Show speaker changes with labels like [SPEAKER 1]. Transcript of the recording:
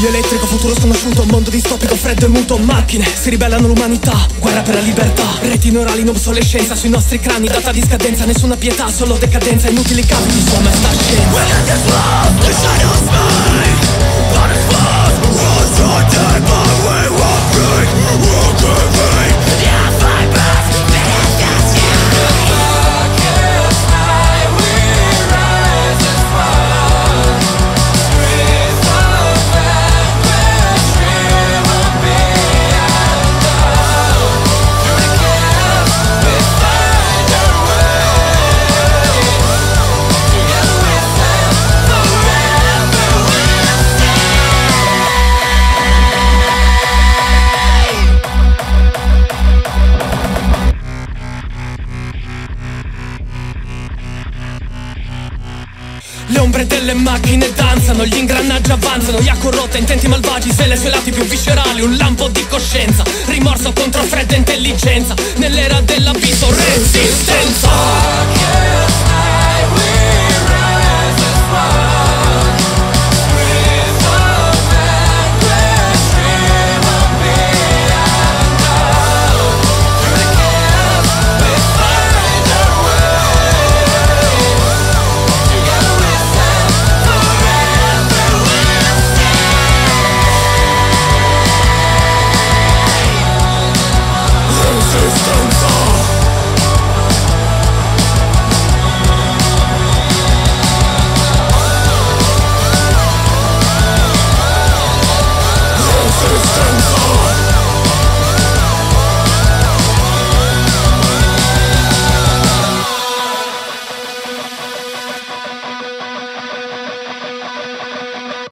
[SPEAKER 1] Buio elettrico, futuro sconosciuto, mondo distopico, freddo e muto Macchine, si ribellano l'umanità, guerra per la libertà. Reti neurali in obsolescenza, sui nostri crani data di scadenza Nessuna pietà, solo decadenza, inutili capi, insomma sta scienza Le ombre delle macchine danzano, gli ingranaggi avanzano Iaco rotta, intenti malvagi, svela i suoi lati più viscerali Un lampo di coscienza, rimorso contro fredda intelligenza Nell'era resistenza